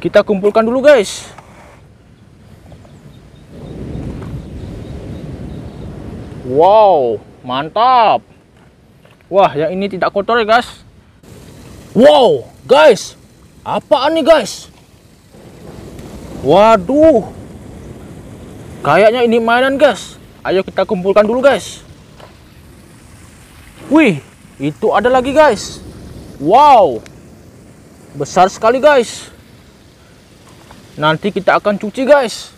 Kita kumpulkan dulu guys. Wow, mantap. Wah, yang ini tidak kotor ya guys. Wow, guys. Apaan nih guys? Waduh. Kayaknya ini mainan guys. Ayo kita kumpulkan dulu guys. Wih, itu ada lagi guys. Wow. Besar sekali guys. Nanti kita akan cuci guys.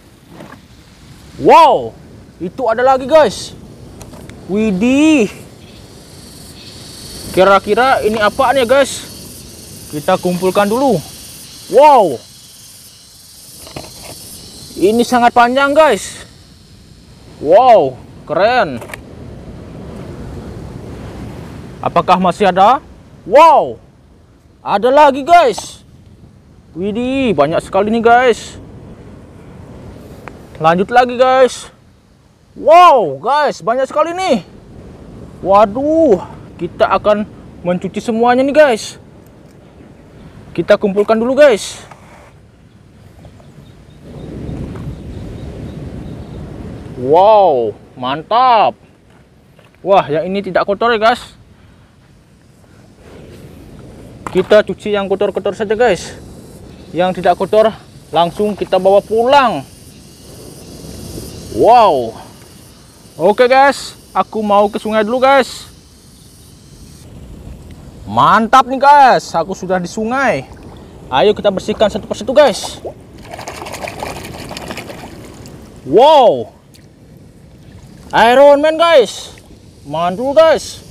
Wow. Itu ada lagi guys. Widih. Kira-kira ini apaan ya guys? Kita kumpulkan dulu. Wow. Ini sangat panjang guys. Wow, keren. Apakah masih ada? Wow. Ada lagi guys. Widih, banyak sekali nih guys. Lanjut lagi guys. Wow, guys, banyak sekali nih. Waduh, kita akan mencuci semuanya nih guys. Kita kumpulkan dulu guys. Wow, mantap. Wah, yang ini tidak kotor ya guys. Kita cuci yang kotor-kotor saja guys. Yang tidak kotor langsung kita bawa pulang. Wow. Oke guys, aku mau ke sungai dulu guys. Mantap nih guys, aku sudah di sungai. Ayo kita bersihkan satu persatu guys. Wow. Iron Man guys. Mantul guys.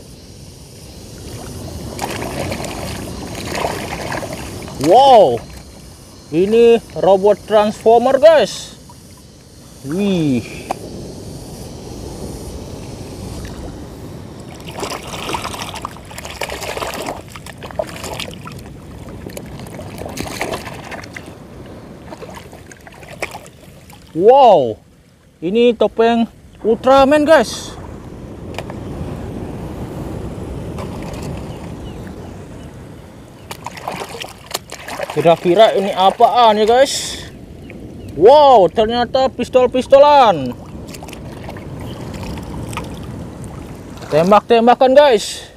Wow. Ini robot transformer guys. Wih. Wow, ini topeng Ultraman guys. Kira-kira ini apaan ya guys? Wow, ternyata pistol-pistolan. Tembak-tembakan guys.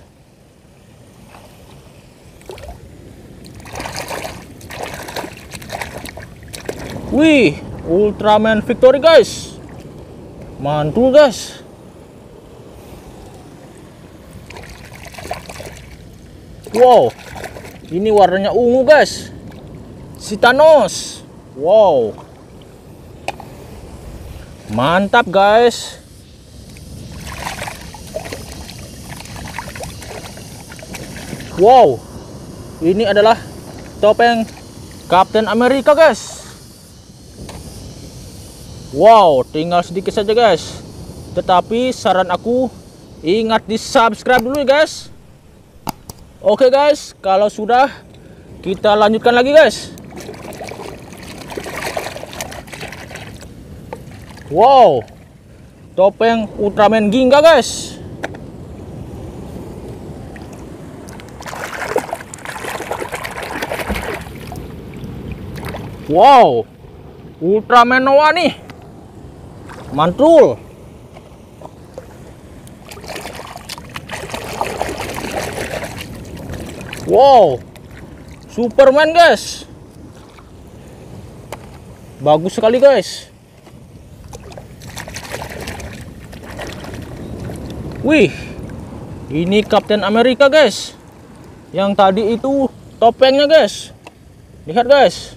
Wih, Ultraman Victory guys. Mantul guys. Wow. Ini warnanya ungu guys. Si Thanos. Wow. Mantap guys. Wow. Ini adalah topeng Captain America guys. Wow, tinggal sedikit saja guys. Tetapi saran aku ingat di subscribe dulu ya guys. Oke guys, kalau sudah kita lanjutkan lagi guys. Wow, topeng Ultraman Ginga guys. Wow, Ultraman Noah nih. Mantul. Wow. Superman guys. Bagus sekali guys wih ini Captain America guys. Yang tadi itu topengnya guys. Lihat guys.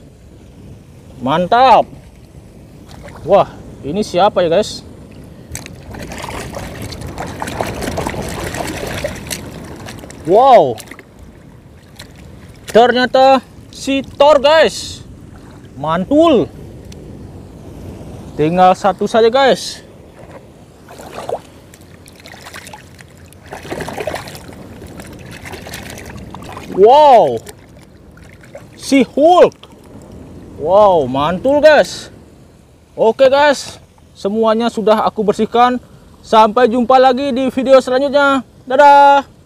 Mantap. Wah ini siapa ya guys? Wow. Ternyata si Thor guys. Mantul. Tinggal satu saja guys wow si Hulk wow mantul guys Oke guys, semuanya sudah aku bersihkan. Sampai jumpa lagi di video selanjutnya. Dadah.